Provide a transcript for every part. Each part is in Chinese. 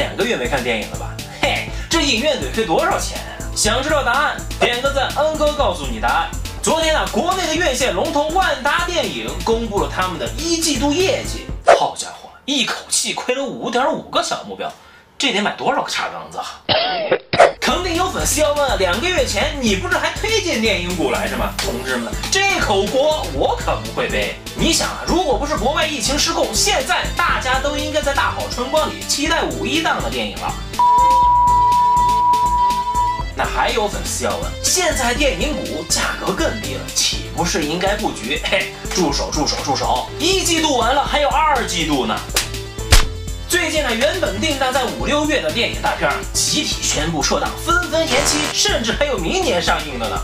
两个月没看电影了吧？嘿，这影院得亏多少钱啊？想知道答案，点个赞，恩哥告诉你答案。昨天啊，国内的院线龙头万达电影公布了他们的一季度业绩。好家伙，一口气亏了五点五个小目标，这得买多少个茶缸子啊？粉丝要问，两个月前你不是还推荐电影股来着吗？同志们，这口锅我可不会背。你想啊，如果不是国外疫情失控，现在大家都应该在大好春光里期待五一档的电影了。那还有粉丝要问，现在电影股价格更低了，岂不是应该布局？嘿，住手住手住手！一季度完了，还有二季度呢。最近呢，原本定档在五六月的电影大片集体宣布撤档，纷纷延期，甚至还有明年上映的呢。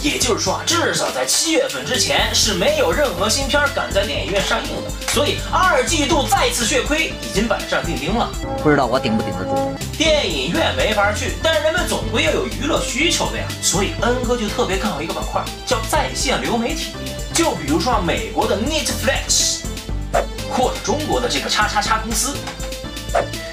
也就是说啊，至少在七月份之前是没有任何新片敢在电影院上映的。所以二季度再次血亏已经板上钉钉了。不知道我顶不顶得住？电影院没法去，但人们总归要有娱乐需求的呀。所以恩哥就特别看好一个板块，叫在线流媒体。就比如说美国的 Netflix，或者中国的这个叉叉叉公司。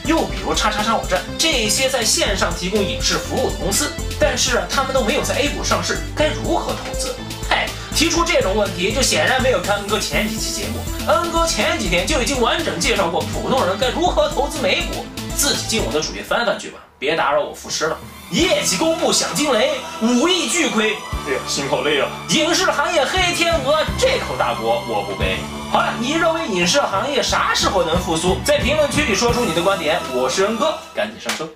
又比如叉叉叉网站，这些在线上提供影视服务的公司，但是他们都没有在 A 股上市，该如何投资？嗨，提出这种问题，就显然没有看恩哥前几期节目。恩哥前几天就已经完整介绍过普通人该如何投资美股，自己进我的主页翻翻去吧，别打扰我赋诗了。业绩公布响惊雷，五亿巨亏，哎呀，心好累啊！影视行业黑天鹅，这口大锅我不背。好了，你认为影视行业啥时候能复苏？在评论区里说出你的观点。我是恩哥，赶紧上车。